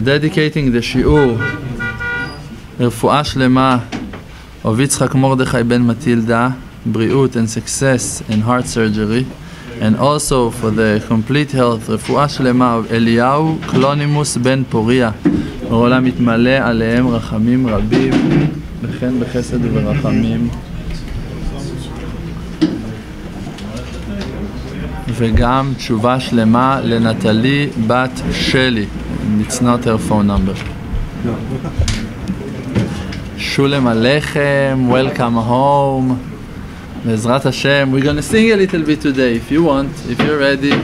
We're dedicating the שיעור לרפואה שלמה of יצחק מרדכי בן מטילדה, בריאות and success in heart surgery, and also for the complete health, רפואה שלמה of אליהו קלונימוס בן פוריה, העולם מתמלא עליהם רחמים רבים, וכן בחסד וברחמים. וגם תשובה שלמה לנטלי בת שלי. It's not her phone number. שולם עליכם, welcome home. בעזרת השם, we're gonna sing a little bit today if you want, if you're ready.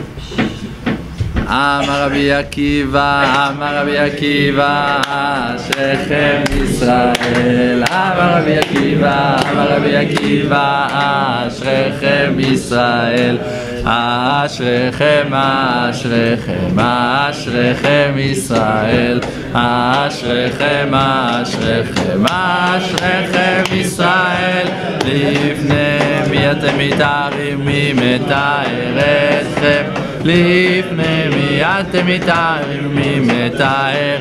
אמר רבי עקיבא, אמר רבי עקיבא, אשריכם ישראל. אמר רבי עקיבא, אמר רבי עקיבא, אשריכם ישראל. אשריכם, אשריכם, אשריכם ישראל. אשריכם, אשריכם, אשריכם ישראל. לפני מי אתם מתארים, מי מתאר אתכם? לפני מי אתם מתארים, מי מתאר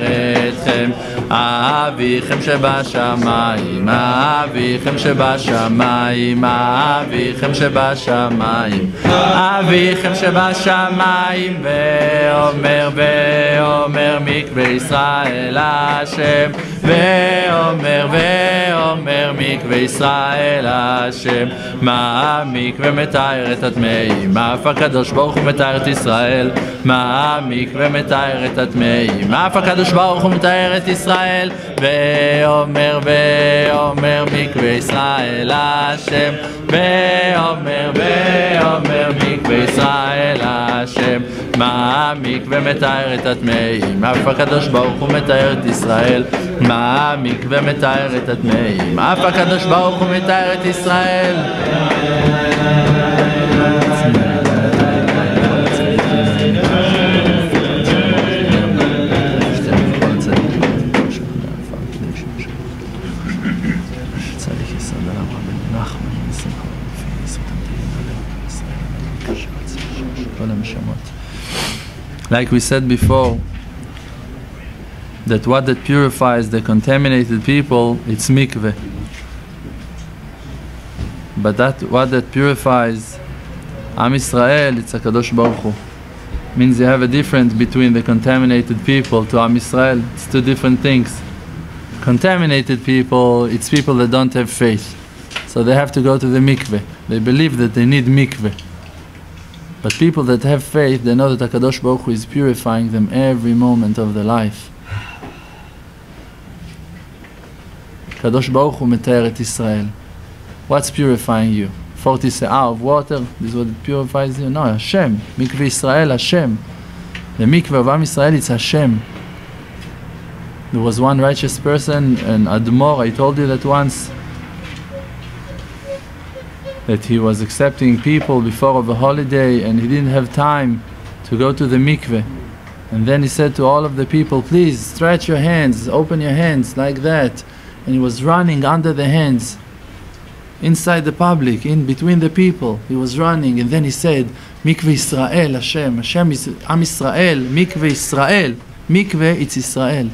אתכם? אביכם שבשמיים, אביכם שבשמיים, אביכם שבשמיים, אביכם שבשמיים, ואומר ואומר מקווה ישראל השם, ואומר ואומר מקווה ישראל השם, מה המקווה מתאר את הטמאים, אף הקדוש ברוך הוא מתאר את ישראל, מה המקווה מתאר את הטמאים, אף הקדוש ברוך הוא מתאר את ישראל, ואומר ואומר מקווה ישראל השם, ואומר ואומר מקווה ישראל השם, מה המקווה מתאר את הטמאים, אף הקדוש ברוך הוא מתאר את ישראל, מה המקווה מתאר את הטמאים, אף הקדוש ברוך הוא מתאר את ישראל. Like we said before, that what that purifies the contaminated people, it's mikveh. But that what that purifies Am Israel, it's a Kadosh Baruch Hu. Means you have a difference between the contaminated people to Am Israel. It's two different things. Contaminated people, it's people that don't have faith. So they have to go to the mikveh. They believe that they need mikveh. But people that have faith, they know that HaKadosh Baruch Hu is purifying them every moment of their life. Kadosh Baruch Hu metayer Israel. What's purifying you? 40 se'ah of water, this is what it purifies you? No, Hashem. Mikveh Israel, Hashem. The mikveh of Am Israel, it's Hashem. There was one righteous person, an Admor, I told you that once, that he was accepting people before of holiday and he didn't have time to go to the mikveh. And then he said to all of the people, please stretch your hands, open your hands like that. And he was running under the hands inside the public, in between the people. He was running and then he said, Mikveh Israel, Hashem, Hashem is Am Israel, Mikveh Israel. Mikveh, it's Israel.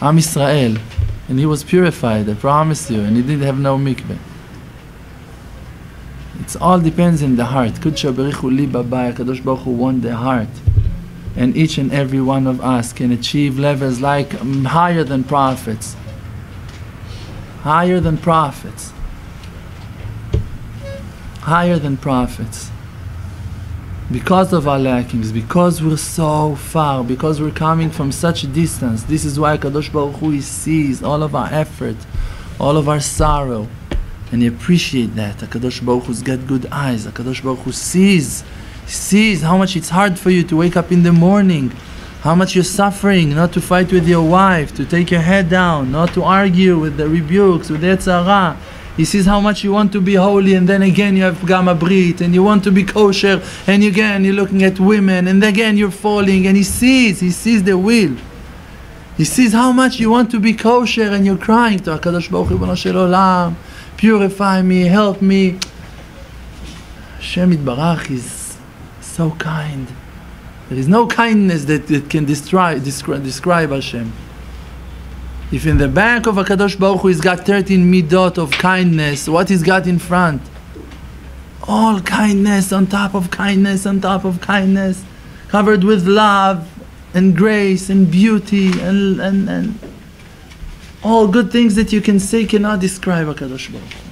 Am Israel. And he was purified, I promise you, and he didn't have no mikveh. It all depends in the heart. Kudsha berichu li babai, Kadosh Baruch Hu won the heart. And each and every one of us can achieve levels like um, higher than prophets. Higher than prophets. Higher than prophets. Because of our lackings, because we're so far, because we're coming from such a distance, this is why Kadosh Baruch Hu sees all of our effort, all of our sorrow, and he appreciate that. HaKadosh Baruch Hu's got good eyes. HaKadosh Baruch Hu sees, sees how much it's hard for you to wake up in the morning, how much you're suffering, not to fight with your wife, to take your head down, not to argue with the rebukes, with the tzara. He sees how much you want to be holy, and then again you have pgam brit, and you want to be kosher, and again you're looking at women, and again you're falling, and he sees, he sees the will. He sees how much you want to be kosher, and you're crying to HaKadosh Baruch Hu, purify me, help me. Hashem Barach is so kind. There is no kindness that, that can describe, describe, describe Hashem. If in the back of Akadosh Baruch Hu he's got 13 midot of kindness, what he's got in front? All kindness on top of kindness on top of kindness, covered with love and grace and beauty and, and, and all good things that you can say cannot describe Akadosh Baruch Hu.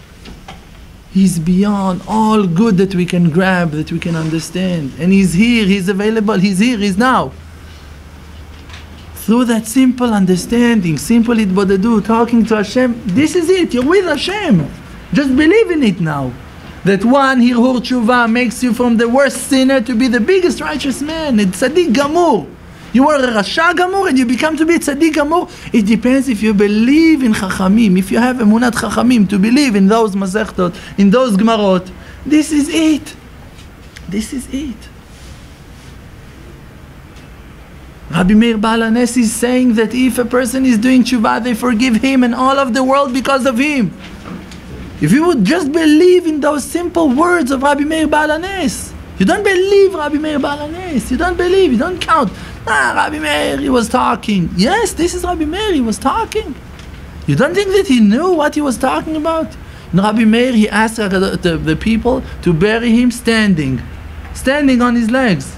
He's beyond all good that we can grab, that we can understand. And He's here, He's available, He's here, He's now. Through that simple understanding, simple hitbodedut, talking to Hashem, this is it, you're with Hashem. Just believe in it now. That one hirhur tshuva makes you from the worst sinner to be the biggest righteous man. It's tzaddik gamur. You are a Rasha Gamur and you become to be a Tzaddik Gamur. It depends if you believe in Chachamim, if you have Emunat Chachamim, to believe in those Masechtot, in those Gemarot. This is it. This is it. Rabbi Meir Baal HaNes is saying that if a person is doing tshuva, they forgive him and all of the world because of him. If you would just believe in those simple words of Rabbi Meir Baal HaNes, you don't believe Rabbi Meir Baal HaNes, you don't believe, you don't count. Ah, Rabbi Meir, he was talking. Yes, this is Rabbi Meir, he was talking. You don't think that he knew what he was talking about? In Rabbi Meir, he asked the, the, the people to bury him standing, standing on his legs.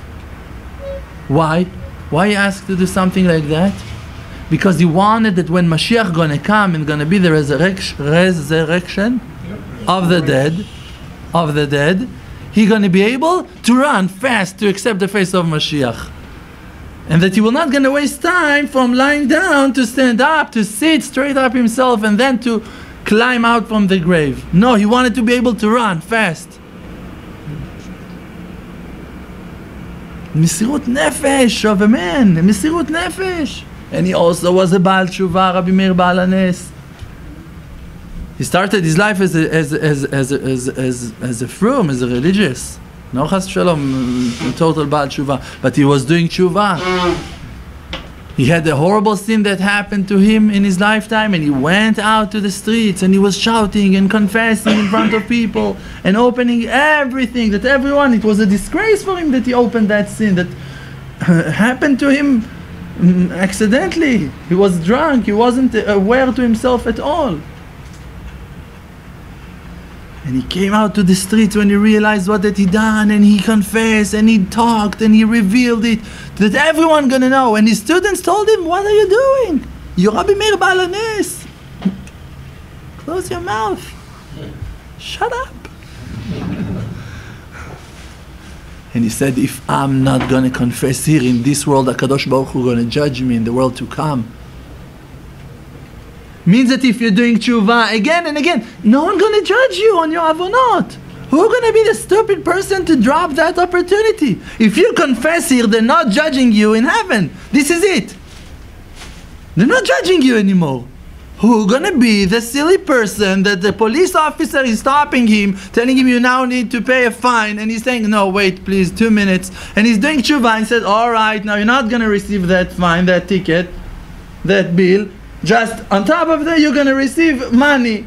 Why? Why he asked to do something like that? Because he wanted that when Mashiach gonna come and gonna be the resurrection, resurrection of the dead, of the dead, he gonna be able to run fast to accept the face of Mashiach and that he will not going to waste time from lying down to stand up, to sit straight up himself, and then to climb out from the grave. No, he wanted to be able to run fast. Misirut nefesh of a man, Misirut nefesh. And he also was a Baal Tshuva, Rabbi Meir Baal HaNes. He started his life as a, as, as, as, as, as, as a frum, as a religious. No chas shalom, total bad tshuva, but he was doing tshuva. He had a horrible sin that happened to him in his lifetime, and he went out to the streets and he was shouting and confessing in front of people and opening everything that everyone. It was a disgrace for him that he opened that sin that happened to him mm, accidentally. He was drunk. He wasn't aware to himself at all. And he came out to the streets when he realized what that he done and he confessed and he talked and he revealed it that everyone gonna know. And his students told him, What are you doing? You're Rabbi Meir Baal HaNes. Close your mouth. Shut up. And he said, If I'm not gonna confess here in this world, HaKadosh Baruch Hu gonna judge me in the world to come means that if you're doing tshuva again and again, no one gonna judge you on your avonot. Who gonna be the stupid person to drop that opportunity? If you confess here, they're not judging you in heaven. This is it. They're not judging you anymore. Who gonna be the silly person that the police officer is stopping him, telling him you now need to pay a fine, and he's saying, No, wait, please, two minutes. And he's doing tshuva and said, Alright, now you're not gonna receive that fine, that ticket, that bill. Just on top of that, you're going to receive money.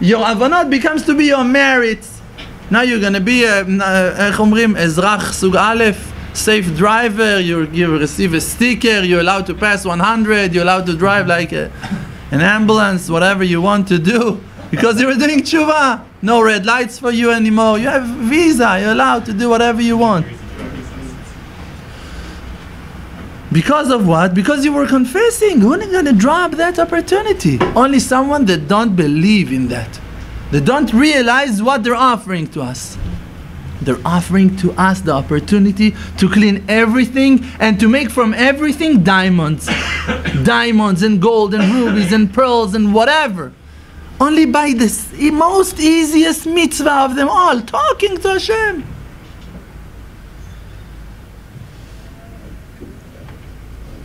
Your avonot becomes to be your merits. Now you're going to be a, איך אומרים, אזרח סוג א', safe driver, you, you receive a sticker, you're allowed to pass 100, you're allowed to drive like a, an ambulance, whatever you want to do. Because you were doing tshuva. No red lights for you anymore. You have visa, you're allowed to do whatever you want. Because of what? Because you were confessing. Who's going to drop that opportunity? Only someone that don't believe in that. They don't realize what they're offering to us. They're offering to us the opportunity to clean everything and to make from everything diamonds. diamonds and gold and rubies and pearls and whatever. Only by the most easiest mitzvah of them all, talking to Hashem.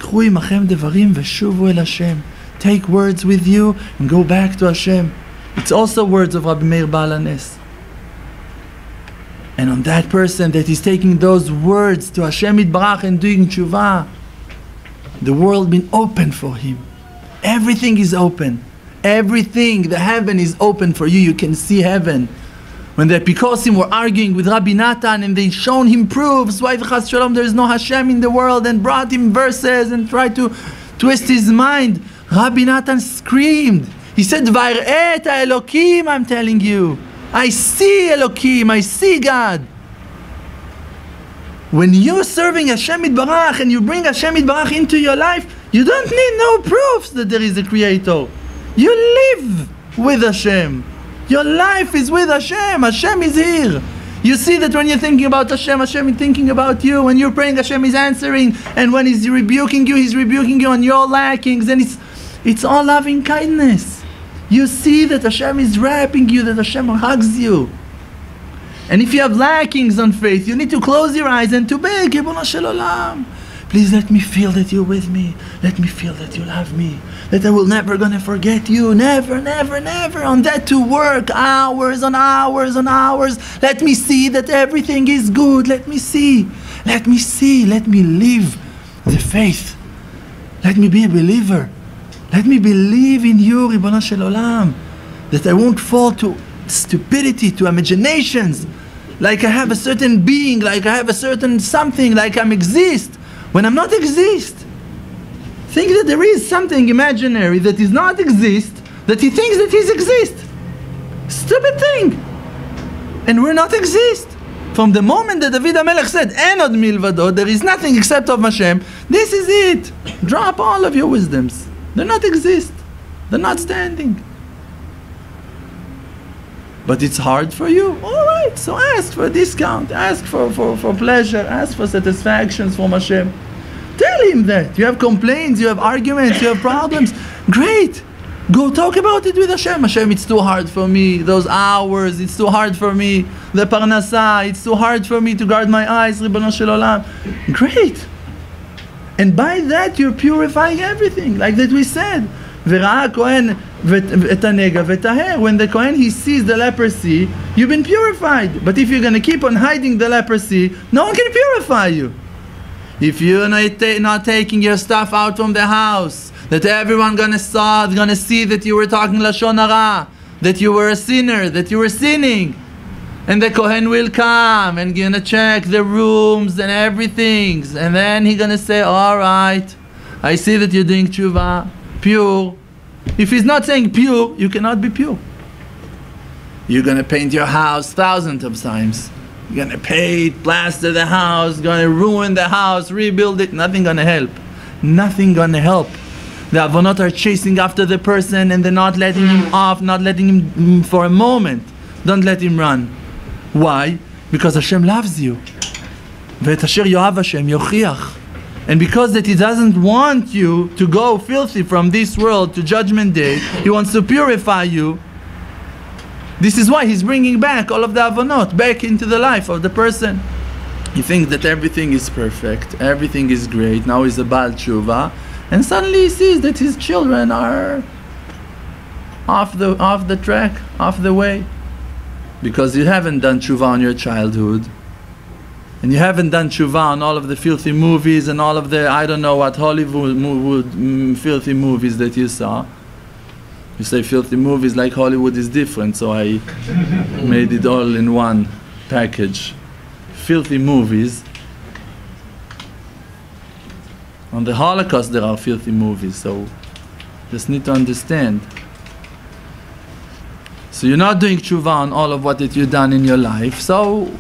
קחו עמכם דברים ושובו אל השם. Take words with you and go back to Hashem. It's also words of Rabbi Meir Baal HaNes. And on that person that is taking those words to Hashem Yitbarach and doing tshuva, the world been open for him. Everything is open. Everything, the heaven is open for you. You can see heaven. When the Epikorsim were arguing with Rabbi Natan and they shown him proofs why Shalom there is no Hashem in the world and brought him verses and tried to twist his mind, Rabbi Natan screamed. He said, Var'et Elokim, I'm telling you. I see Elokim, I see God. When you're serving Hashem Barach and you bring Hashem Barach into your life, you don't need no proofs that there is a creator. You live with Hashem. Your life is with Hashem. Hashem is here. You see that when you're thinking about Hashem, Hashem is thinking about you. When you're praying, Hashem is answering. And when He's rebuking you, He's rebuking you on your lackings. And it's, it's all loving kindness. You see that Hashem is wrapping you, that Hashem hugs you. And if you have lackings on faith, you need to close your eyes and to beg, Please let me feel that you're with me. Let me feel that you love me that I will never gonna forget you. Never, never, never. On that to work hours on hours on hours. Let me see that everything is good. Let me see. Let me see. Let me live the faith. Let me be a believer. Let me believe in you, Shel Olam. That I won't fall to stupidity, to imaginations. Like I have a certain being, like I have a certain something, like I'm exist. When I'm not exist think that there is something imaginary that does not exist, that he thinks that he exists. Stupid thing. And we're not exist. From the moment that David HaMelech said, Enod milvado, there is nothing except of Hashem, this is it. Drop all of your wisdoms. They're not exist. They're not standing. But it's hard for you? Alright, so ask for a discount, ask for, for, for pleasure, ask for satisfactions from Hashem. Tell him that. You have complaints, you have arguments, you have problems. Great. Go talk about it with Hashem. Hashem, it's too hard for me. Those hours, it's too hard for me. The parnasa, it's too hard for me to guard my eyes. Ribbon Shel. Great. And by that you're purifying everything, like that we said. When the Kohen he sees the leprosy, you've been purified. But if you're going to keep on hiding the leprosy, no one can purify you. If you're not, not taking your stuff out from the house, that everyone gonna saw, gonna see that you were talking lashon hara, that you were a sinner, that you were sinning, and the kohen will come and gonna check the rooms and everything, and then he gonna say, all right, I see that you're doing tshuva, pure. If he's not saying pure, you cannot be pure. You're gonna paint your house thousands of times. You're gonna paint, plaster the house, gonna ruin the house, rebuild it, nothing gonna help. Nothing gonna help. The avonot are chasing after the person and they're not letting him off, not letting him mm, for a moment. Don't let him run. Why? Because Hashem loves you. ואת אשר יאהב השם יוכיח. And because that he doesn't want you to go filthy from this world to judgment day, he wants to purify you this is why he's bringing back all of the avonot back into the life of the person. He thinks that everything is perfect, everything is great. Now he's a Baal Tshuva, and suddenly he sees that his children are off the off the track, off the way, because you haven't done tshuva on your childhood, and you haven't done tshuva on all of the filthy movies and all of the I don't know what Hollywood mm, filthy movies that you saw. You say filthy movies like Hollywood is different, so I made it all in one package. Filthy movies. On the Holocaust, there are filthy movies, so just need to understand. So you're not doing tshuva on all of what that you've done in your life. So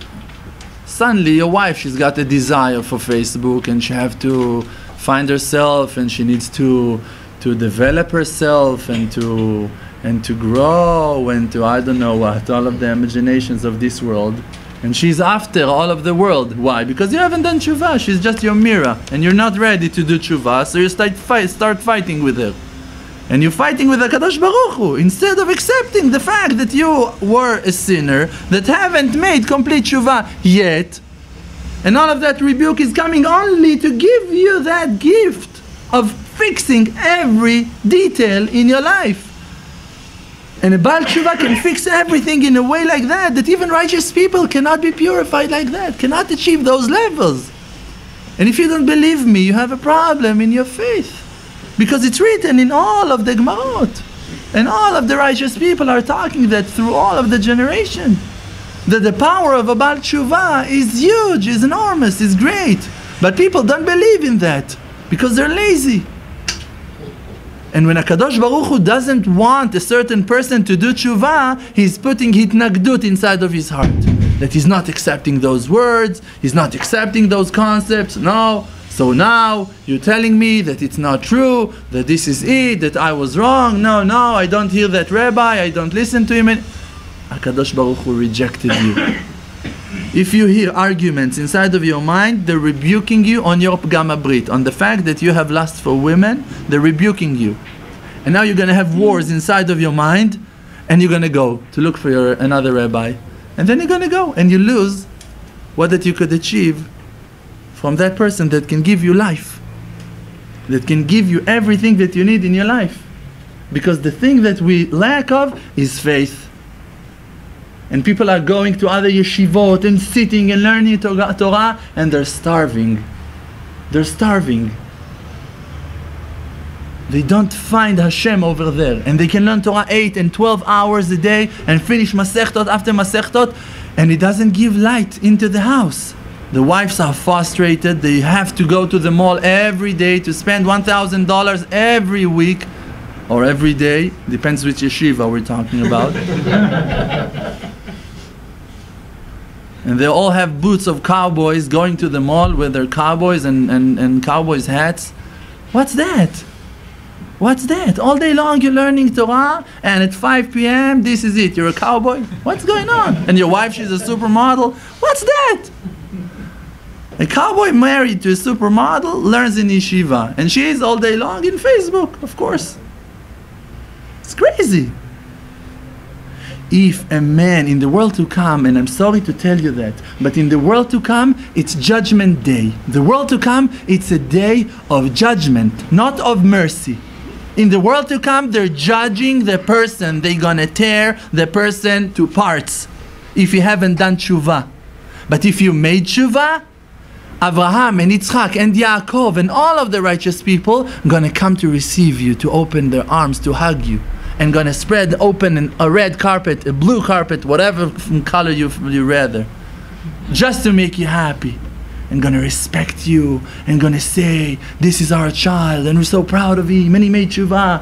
suddenly your wife, she's got a desire for Facebook and she have to find herself and she needs to to develop herself and to and to grow and to I don't know what all of the imaginations of this world. And she's after all of the world. Why? Because you haven't done tshuva. She's just your mirror and you're not ready to do tshuva. So you start fight start fighting with her and you're fighting with Hakadosh Baruch Hu instead of accepting the fact that you were a sinner that haven't made complete tshuva yet and all of that rebuke is coming only to give you that gift of fixing every detail in your life. And a Baal Tshuva can fix everything in a way like that, that even righteous people cannot be purified like that, cannot achieve those levels. And if you don't believe me, you have a problem in your faith. Because it's written in all of the Gemarot. And all of the righteous people are talking that through all of the generation. that the power of a Baal Tshuva is huge, is enormous, is great. But people don't believe in that because they're lazy. And when Akadosh Baruch Hu doesn't want a certain person to do tshuva, he's putting hitnagdut inside of his heart. That he's not accepting those words, he's not accepting those concepts. No. So now you're telling me that it's not true, that this is it, that I was wrong. No, no, I don't hear that rabbi, I don't listen to him. Akadosh Baruch Hu rejected you. If you hear arguments inside of your mind, they're rebuking you on your pgam brit, on the fact that you have lust for women, they're rebuking you. And now you're going to have wars inside of your mind, and you're going to go to look for your, another rabbi. And then you're going to go, and you lose what that you could achieve from that person that can give you life, that can give you everything that you need in your life. Because the thing that we lack of is faith and people are going to other yeshivot and sitting and learning Torah and they're starving. They're starving. They don't find Hashem over there. And they can learn Torah 8 and 12 hours a day and finish Masechtot after Masechtot and it doesn't give light into the house. The wives are frustrated. They have to go to the mall every day to spend $1,000 every week or every day. Depends which yeshiva we're talking about. and they all have boots of cowboys going to the mall with their cowboys and, and, and cowboys hats. What's that? What's that? All day long you're learning Torah and at 5 p.m. this is it. You're a cowboy? What's going on? And your wife, she's a supermodel? What's that? A cowboy married to a supermodel learns in yeshiva and she is all day long in Facebook, of course. It's crazy if a man in the world to come, and I'm sorry to tell you that, but in the world to come, it's judgment day. The world to come, it's a day of judgment, not of mercy. In the world to come, they're judging the person. They're gonna tear the person to parts if you haven't done tshuva. But if you made tshuva, Abraham and Yitzchak and Yaakov and all of the righteous people gonna come to receive you, to open their arms, to hug you and gonna spread open a red carpet, a blue carpet, whatever color you you rather, just to make you happy, and gonna respect you, and gonna say, "This is our child, and we're so proud of him, and he made tshuva."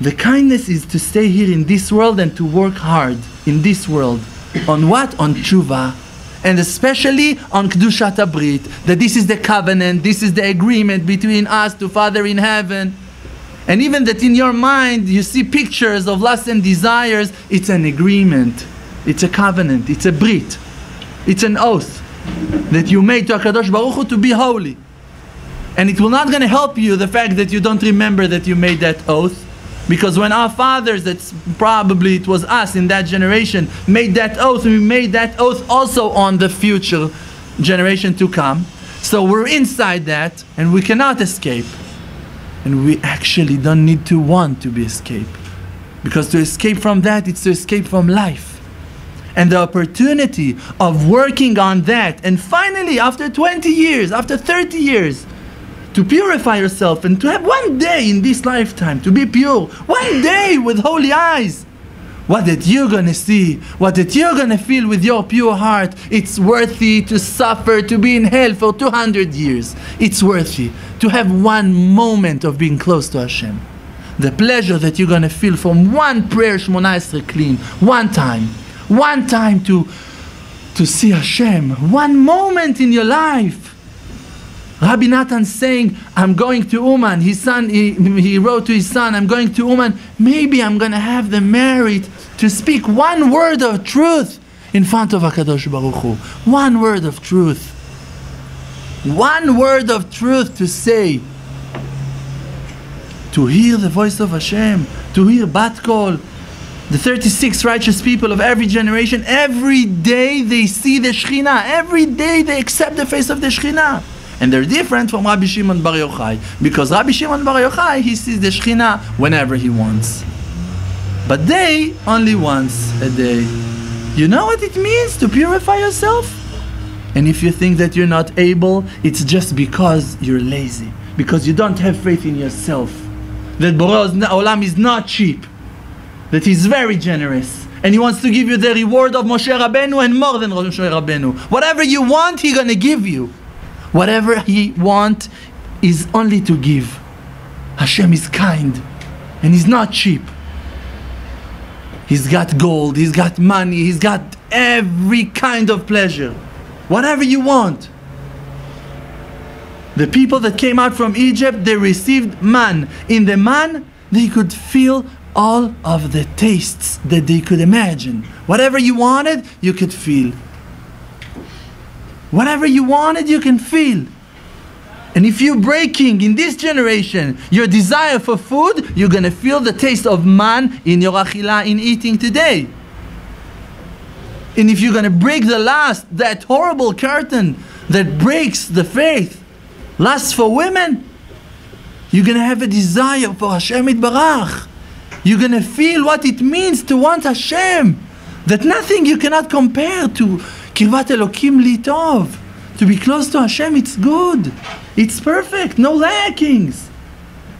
The kindness is to stay here in this world and to work hard in this world. On what? On tshuva. And especially on Kedushat Brit, that this is the covenant, this is the agreement between us to Father in heaven and even that in your mind you see pictures of lust and desires, it's an agreement, it's a covenant, it's a brit, it's an oath that you made to HaKadosh Baruch Hu to be holy. And it will not going to help you the fact that you don't remember that you made that oath. Because when our fathers, that's probably it was us in that generation, made that oath, we made that oath also on the future generation to come. So we're inside that and we cannot escape. And we actually don't need to want to be escaped. Because to escape from that it's to escape from life. And the opportunity of working on that. And finally after 20 years after 30 years to purify yourself and to have one day in this lifetime to be pure one day with holy eyes what that you're gonna see, what that you're gonna feel with your pure heart, it's worthy to suffer, to be in hell for 200 years. It's worthy to have one moment of being close to Hashem. The pleasure that you're gonna feel from one prayer Shmona clean, one time, one time to, to see Hashem, one moment in your life. Rabbi Natan saying, I'm going to Uman. His son, he, he wrote to his son, I'm going to Uman. Maybe I'm going to have the merit to speak one word of truth in front of HaKadosh Baruch Hu. One word of truth. One word of truth to say. To hear the voice of Hashem. To hear Bat Kol. The 36 righteous people of every generation, every day they see the Shekhinah. Every day they accept the face of the Shekhinah. And they're different from Rabbi Shimon Bar Yochai. Because Rabbi Shimon Bar Yochai, he sees the Shekhinah whenever he wants. But they, only once a day. You know what it means to purify yourself? And if you think that you're not able, it's just because you're lazy. Because you don't have faith in yourself. That Borei Olam is not cheap. That he's very generous And he wants to give you the reward of Moshe Rabbeinu and more than Moshe Rabbeinu. Whatever you want, he's gonna give you. Whatever he want is only to give. Hashem is kind and he's not cheap. He's got gold, he's got money, he's got every kind of pleasure. Whatever you want. The people that came out from Egypt, they received man. In the man, they could feel all of the tastes that they could imagine. Whatever you wanted, you could feel. Whatever you wanted, you can feel. And if you're breaking in this generation your desire for food, you're gonna feel the taste of man in your achila in eating today. And if you're gonna break the last, that horrible curtain that breaks the faith, lust for women, you're gonna have a desire for Hashem Barach. You're gonna feel what it means to want Hashem. That nothing you cannot compare to Kirvat Elokim Litov. To be close to Hashem, it's good. It's perfect, no lackings.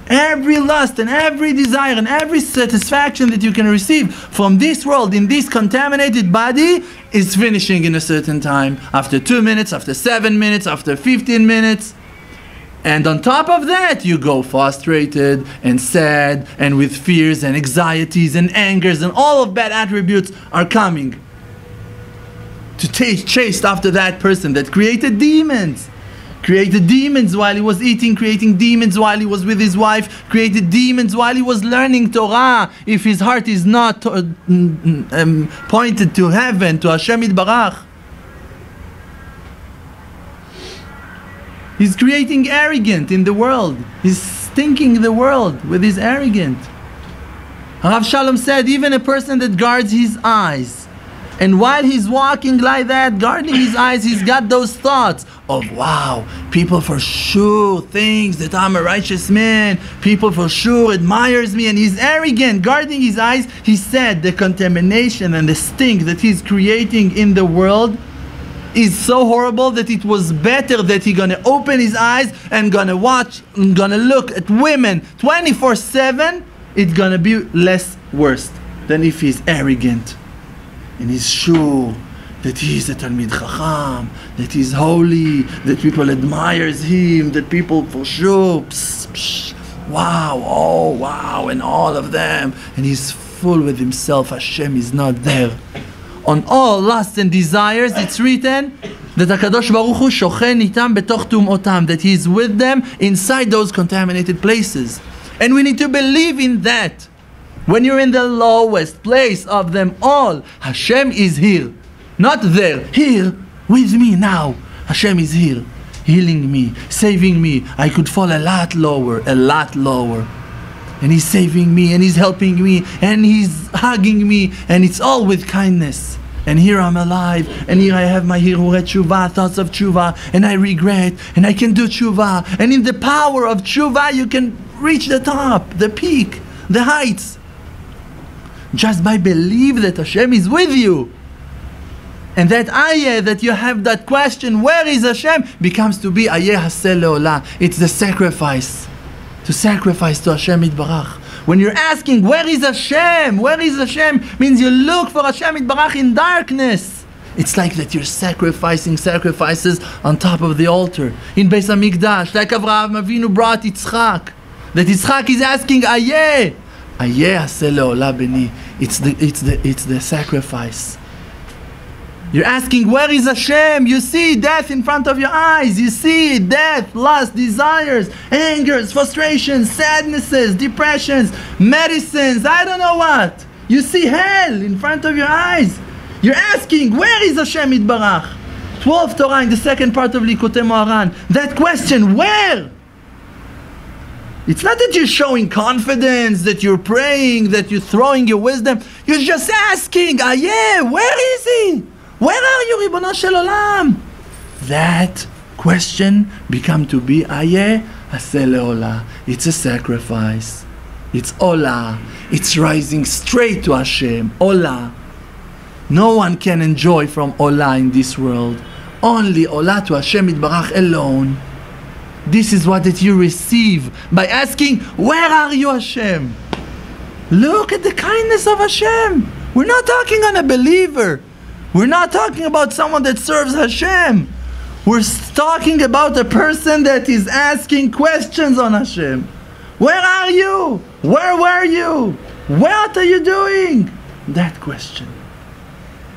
Every lust and every desire and every satisfaction that you can receive from this world in this contaminated body is finishing in a certain time. After two minutes, after seven minutes, after 15 minutes. And on top of that, you go frustrated and sad and with fears and anxieties and angers and all of bad attributes are coming to chase, after that person that created demons. Created demons while he was eating, creating demons while he was with his wife, created demons while he was learning Torah. If his heart is not uh, um, pointed to heaven, to Hashem Barach. He's creating arrogant in the world. He's stinking the world with his arrogant. Rav Shalom said, even a person that guards his eyes and while he's walking like that, guarding his eyes, he's got those thoughts of, wow, people for sure thinks that I'm a righteous man. People for sure admires me. And he's arrogant, guarding his eyes. He said the contamination and the stink that he's creating in the world is so horrible that it was better that he gonna open his eyes and gonna watch and gonna look at women 24-7 it's gonna be less worse than if he's arrogant and he's sure that he's a Talmid Chacham, that he's holy, that people admires him, that people for sure, psh, psh, wow, oh wow, and all of them, and he's full with himself. Hashem is not there. On all lusts and desires, it's written that HaKadosh Baruch Hu shochen itam betoch otam, that he is with them inside those contaminated places. And we need to believe in that. When you're in the lowest place of them all, Hashem is here. Not there, here with me now. Hashem is here, healing me, saving me. I could fall a lot lower, a lot lower. And He's saving me, and He's helping me, and He's hugging me, and it's all with kindness. And here I'm alive, and here I have my Hirure Tshuva, thoughts of Tshuva, and I regret, and I can do Tshuva. And in the power of Tshuva, you can reach the top, the peak, the heights just by believe that Hashem is with you. And that ayah that you have that question, where is Hashem, becomes to be ayah hasel leolah. It's the sacrifice. To sacrifice to Hashem Itbarach. When you're asking, where is Hashem? Where is Hashem? Means you look for Hashem Itbarach in darkness. It's like that you're sacrificing sacrifices on top of the altar. In Beis HaMikdash, like Avraham Avinu brought Yitzchak. That Yitzchak is asking, ayah. It's the, it's, the, it's the sacrifice. You're asking, where is Hashem? You see death in front of your eyes. You see death, lust, desires, angers, frustrations, sadnesses, depressions, medicines, I don't know what. You see hell in front of your eyes. You're asking, where is Hashem Itbarach? 12 Torah in the second part of Likutei Moharan. That question, where? It's not that you're showing confidence, that you're praying, that you're throwing your wisdom. You're just asking, ah where is he? Where are you, Ribono Shel Olam? That question become to be, ah yeah, Ola. It's a sacrifice. It's Ola. It's rising straight to Hashem. Ola. No one can enjoy from Ola in this world. Only Ola to Hashem Itbarach alone. This is what that you receive by asking, Where are you, Hashem? Look at the kindness of Hashem. We're not talking on a believer. We're not talking about someone that serves Hashem. We're talking about a person that is asking questions on Hashem. Where are you? Where were you? What are you doing? That question.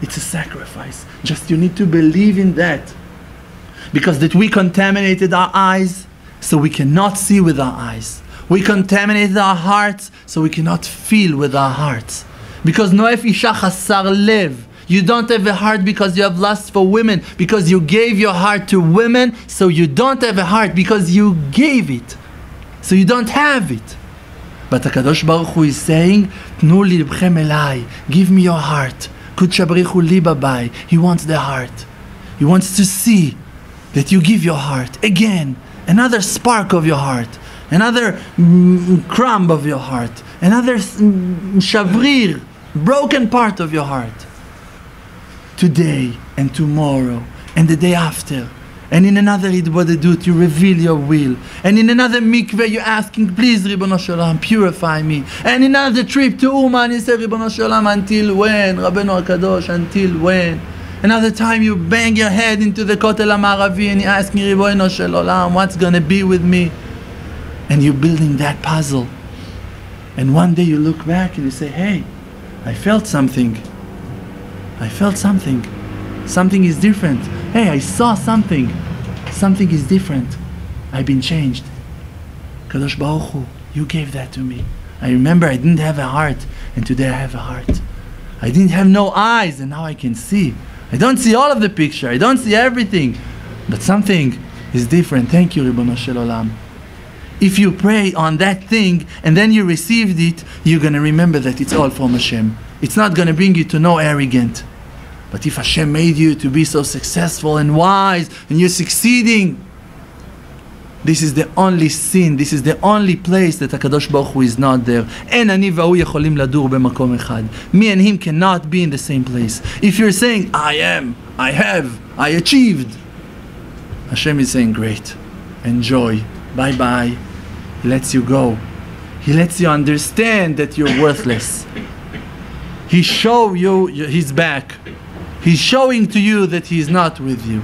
It's a sacrifice. Just you need to believe in that. Because that we contaminated our eyes so we cannot see with our eyes. We contaminated our hearts so we cannot feel with our hearts. Because noef isha chasar lev. You don't have a heart because you have lust for women, because you gave your heart to women, so you don't have a heart because you gave it. So you don't have it. But HaKadosh Baruch Hu is saying, Tnu elai, give me your heart. He wants the heart. He wants to see that you give your heart. Again, another spark of your heart. Another mm, crumb of your heart. Another mm, shavrir, broken part of your heart. Today and tomorrow and the day after. And in another Hitbodedut, you reveal your will. And in another mikveh, you're asking, please, Ribbono Shalom, purify me. And in another trip to Uman, you say, Ribbono Shalom, until when? Rabbeinu HaKadosh, until when? Another time you bang your head into the Kotel HaMaravi and you're asking, Ribbono Shalom, what's going to be with me? And you're building that puzzle. And one day you look back and you say, hey, I felt something. I felt something. Something is different. Hey, I saw something. Something is different. I've been changed. Kadosh Baruch Hu, you gave that to me. I remember I didn't have a heart, and today I have a heart. I didn't have no eyes, and now I can see. I don't see all of the picture. I don't see everything. But something is different. Thank you, Ribbono Shel Olam. If you pray on that thing and then you received it, you're going to remember that it's all from Hashem. It's not going to bring you to no arrogant. But if Hashem made you to be so successful and wise and you're succeeding, this is the only sin, this is the only place that HaKadosh Baruch Hu is not there. אין אני והוא יכולים לדור במקום אחד. Me and him cannot be in the same place. If you're saying, I am, I have, I achieved, Hashem is saying, great, enjoy, bye bye. He lets you go. He lets you understand that you're worthless. He show you his back. He's showing to you that He's not with you,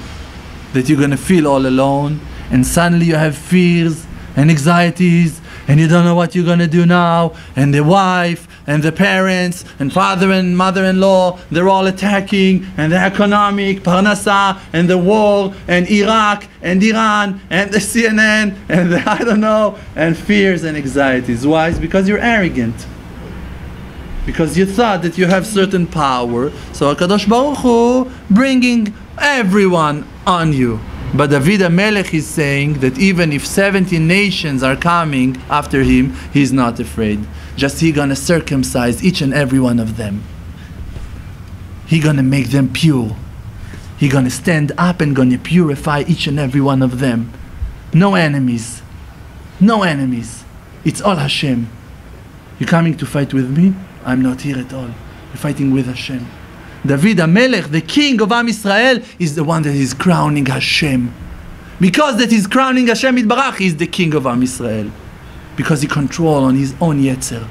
that you're going to feel all alone, and suddenly you have fears and anxieties, and you don't know what you're going to do now, and the wife and the parents and father and mother-in-law, they're all attacking, and the economic, parnasa, and the war, and Iraq, and Iran, and the CNN, and the, I don't know, and fears and anxieties. Why? It's because you're arrogant because you thought that you have certain power. So Hakadosh Baruch Hu bringing everyone on you. But David Melech is saying that even if 70 nations are coming after him, he's not afraid. Just he gonna circumcise each and every one of them. He gonna make them pure. He gonna stand up and gonna purify each and every one of them. No enemies. No enemies. It's all Hashem. You coming to fight with me? I'm not here at all. You're fighting with Hashem. David HaMelech, the king of Am Israel, is the one that is crowning Hashem. Because that he's crowning Hashem Yitbarach, he's the king of Am Israel. Because he control on his own Yetzer.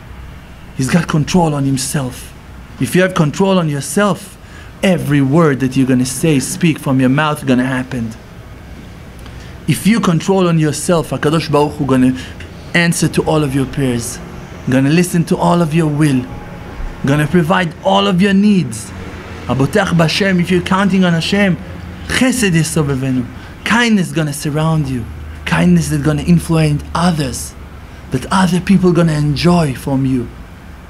He's got control on himself. If you have control on yourself, every word that you're going to say, speak from your mouth, going to happen. If you control on yourself, HaKadosh Baruch Hu going to answer to all of your prayers. Going to listen to all of your will gonna provide all of your needs. Abotech Bashem, if you're counting on Hashem, chesed yisovevenu. Kindness gonna surround you. Kindness is gonna influence others. That other people gonna enjoy from you.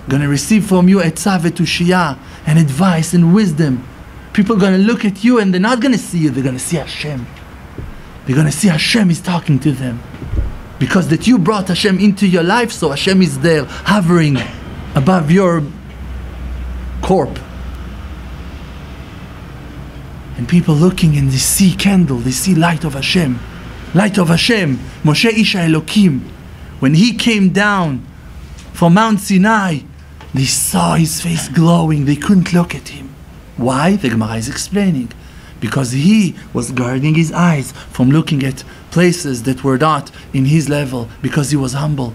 Gonna receive from you etzah vetushiyah and advice and wisdom. People gonna look at you and they're not gonna see you, they're gonna see Hashem. They're gonna see Hashem is talking to them. Because that you brought Hashem into your life, so Hashem is there hovering above your corp. And people looking and they see candle, they see light of Hashem. Light of Hashem, Moshe Isha Elokim. When he came down from Mount Sinai, they saw his face glowing. They couldn't look at him. Why? The Gemara is explaining. Because he was guarding his eyes from looking at places that were not in his level, because he was humble.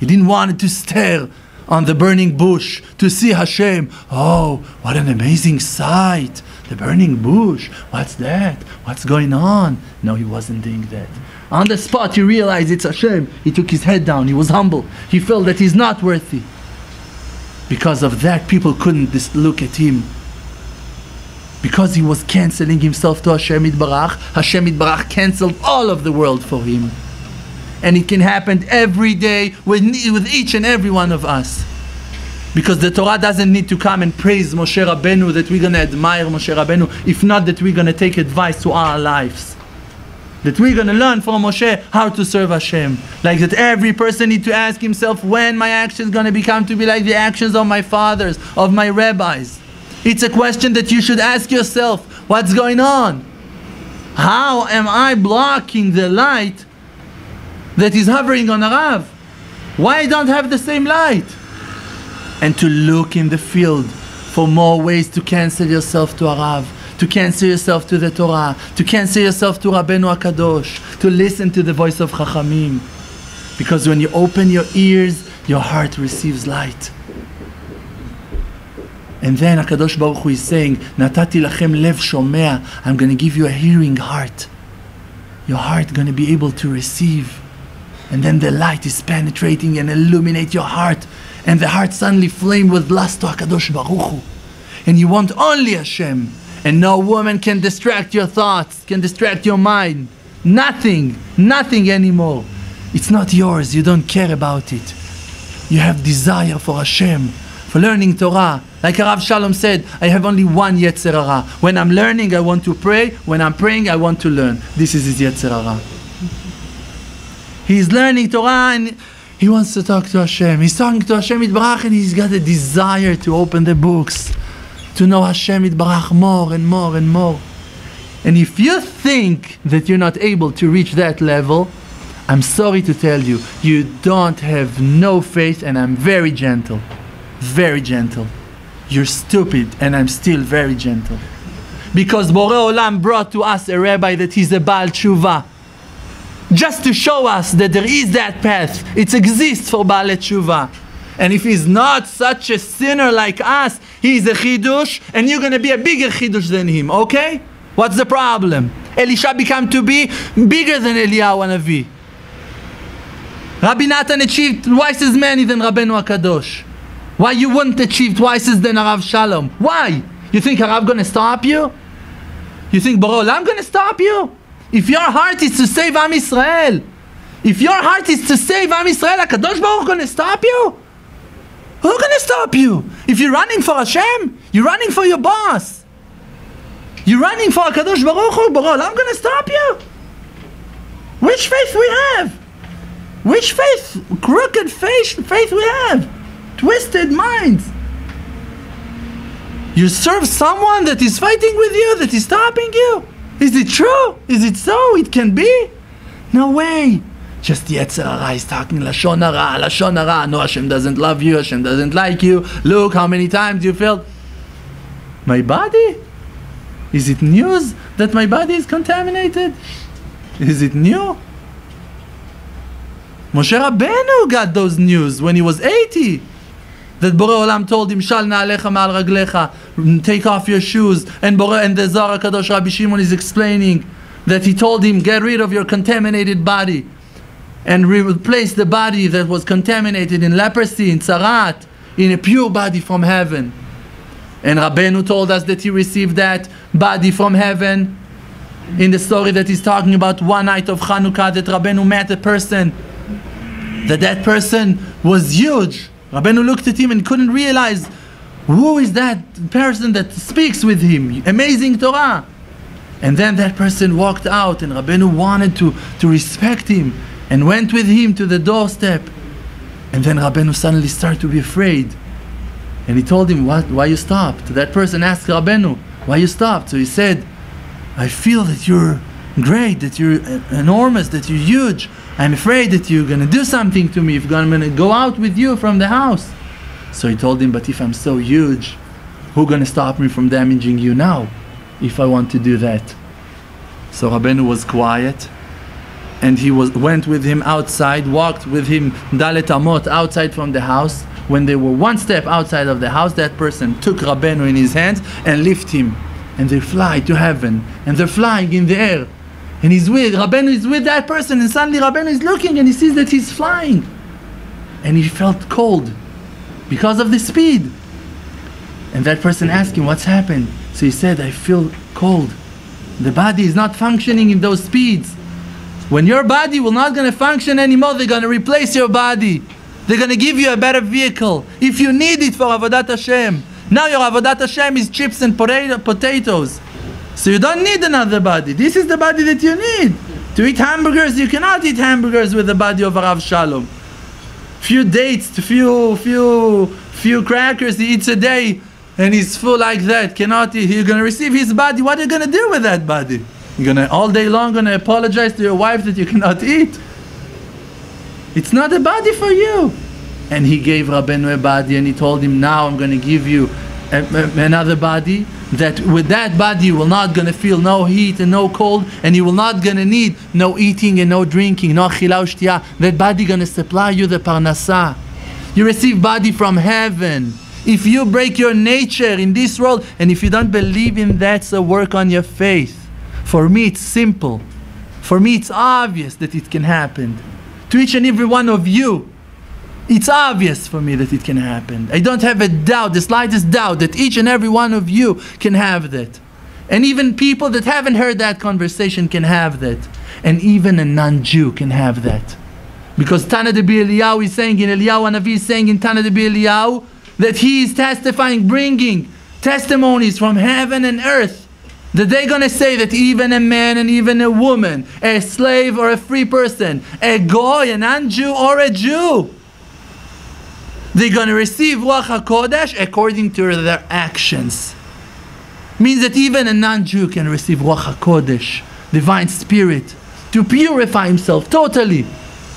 He didn't want to stare on the burning bush to see Hashem. Oh, what an amazing sight! The burning bush. What's that? What's going on? No, he wasn't doing that. On the spot, he realized it's Hashem. He took his head down. He was humble. He felt that he's not worthy. Because of that, people couldn't just look at him. Because he was canceling himself to Hashem Yitbarach, Hashem Yitbarach canceled all of the world for him. And it can happen every day with, with each and every one of us. Because the Torah doesn't need to come and praise Moshe Rabbeinu that we're going to admire Moshe Rabbeinu, if not that we're going to take advice to our lives. That we're going to learn from Moshe how to serve Hashem. Like that every person need to ask himself when my actions going to become to be like the actions of my fathers, of my rabbis. It's a question that you should ask yourself. What's going on? How am I blocking the light that is hovering on a Rav? Why don't have the same light? And to look in the field for more ways to cancel yourself to a Rav to cancel yourself to the Torah, to cancel yourself to Rabbeinu HaKadosh, to listen to the voice of Chachamim. Because when you open your ears, your heart receives light. And then HaKadosh Baruch Hu is saying, Natati lachem lev shomea, I'm going to give you a hearing heart. Your heart going to be able to receive. And then the light is penetrating and illuminate your heart. And the heart suddenly flame with lust to HaKadosh Baruch Hu. And you want only Hashem. And no woman can distract your thoughts, can distract your mind. Nothing, nothing anymore. It's not yours, you don't care about it. You have desire for Hashem, for learning Torah. Like Rav Shalom said, I have only one Yetzer Hara. When I'm learning, I want to pray. When I'm praying, I want to learn. This is his Yetzer Hara. He's learning Torah and he wants to talk to Hashem. He's talking to Hashem Yitbarach and he's got a desire to open the books to know Hashem Yitbarach more and more and more. And if you think that you're not able to reach that level, I'm sorry to tell you, you don't have no faith, and I'm very gentle. Very gentle. You're stupid, and I'm still very gentle. Because Borei Olam brought to us a rabbi that he's a Baal Tshuva. Just to show us that there is that path. It exists for Baal Tshuva. And if he's not such a sinner like us, he's a chidush, and you're going to be a bigger chidush than him, okay? What's the problem? Elisha became to be bigger than Eliyahu Navi. Rabbi Natan achieved twice as many than Rabbeinu HaKadosh. Why you wouldn't achieve twice as than Rav Shalom? Why? You think Harav going to stop you? You think Borei Olam going to stop you? If your heart is to save Am Israel, if your heart is to save Am Israel, HaKadosh Baruch going to stop you? Who's going to stop you? If you're running for Hashem, you're running for your boss. You're running for HaKadosh Baruch Hu, I'm going to stop you. Which faith we have? Which faith? Crooked faith, faith we have. Twisted minds. You serve someone that is fighting with you, that is stopping you. Is it true? Is it so? It can be? No way. Just Yetzer Hara is talking Lashon Hara, Lashon Hara. No, Hashem doesn't love you, Hashem doesn't like you. Look how many times you felt. My body? Is it news that my body is contaminated? Is it new? Moshe Rabbeinu got those news when he was 80. That Borei Olam told him, Shal na'alecha ma'al raglecha, take off your shoes. And Borei and the Zohar Kadosh Rabbi Shimon is explaining that he told him, get rid of your contaminated body and replace the body that was contaminated in leprosy, in tzarat, in a pure body from heaven. And Rabbeinu told us that he received that body from heaven in the story that he's talking about one night of Hanukkah that Rabbeinu met a person that that person was huge. Rabbeinu looked at him and couldn't realize who is that person that speaks with him. Amazing Torah. And then that person walked out and Rabbeinu wanted to, to respect him and went with him to the doorstep. And then Rabbeinu suddenly started to be afraid. And he told him, what, why you stopped? That person asked Rabbeinu, why you stopped? So he said, I feel that you're great, that you're enormous, that you're huge. I'm afraid that you're to do something to me if I'm to go out with you from the house. So he told him, but if I'm so huge, who's to stop me from damaging you now if I want to do that? So Rabbeinu was quiet and he was went with him outside, walked with him Dalet Amot outside from the house, When they were one step outside of the house, that person took Rabbeinu in his hands and lifted him. And they fly to heaven. And they're flying in the air. And he's with, Rabbeinu is with that person. And suddenly Rabbeinu is looking and he sees that he's flying. And he felt cold because of the speed. And that person asked him, What's happened? So he said, I feel cold. The body is not functioning in those speeds. When your body will not to function anymore, they're to replace your body. They're to give you a better vehicle if you need it for Avodat Hashem. Now your Avodat Hashem is chips and potato, potatoes. So you don't need another body. This is the body that you need. To eat hamburgers, you cannot eat hamburgers with the body of Rav Shalom. Few dates, few, few, few crackers he eats a day, and he's full like that. Cannot eat. You're to receive his body. What are you to do with that body? You're to all day long to apologize to your wife that you cannot eat. It's not a body for you. And he gave Rabbeinu a body and he told him, now I'm to give you another body that with that body you will not to feel no heat and no cold and you will not to need no eating and no drinking, no achila That body to supply you the parnasa. You receive body from heaven. If you break your nature in this world and if you don't believe in that, so work on your faith. For me it's simple. For me it's obvious that it can happen to each and every one of you. It's obvious for me that it can happen. I don't have a doubt, the slightest doubt, that each and every one of you can have that. And even people that haven't heard that conversation can have that. And even a non Jew can have that. Because Tana de Eliyahu is saying in Eliyahu Hanavi is saying in Tana de Eliyahu that he is testifying, bringing testimonies from heaven and earth that they're going to say that even a man and even a woman, a slave or a free person, a goy, a non-Jew or a Jew, they're going to receive Ruach HaKodesh according to their actions. Means that even a non-Jew can receive Ruach HaKodesh, divine spirit, to purify himself totally.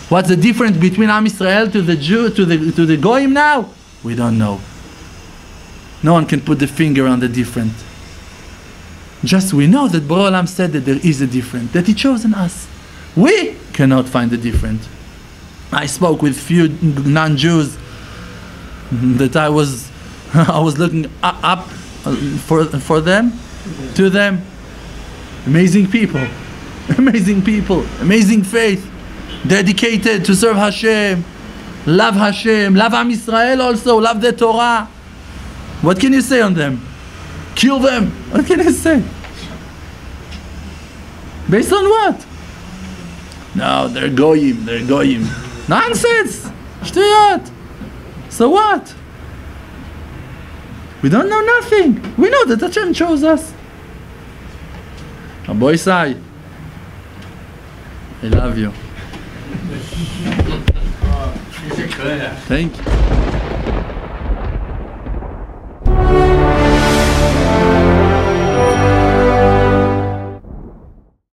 What's the difference between Am Israel to the Jew to the to the goyim now? We don't know. No one can put the finger on the difference. Just we know that Borolam said that there is a difference, that He chosen us. We cannot find the difference. I spoke with few non-Jews that I was I was looking up uh, for for them, to them. Amazing people, amazing people, amazing faith, dedicated to serve Hashem, love Hashem, love Am Israel also, love the Torah. What can you say on them? Kill them. What can you say? Based on what? No, they're goyim, they're goyim. Nonsense! So what? We don't know nothing. We know that Hashem chose us. A boy Sai, I love you. Thank you.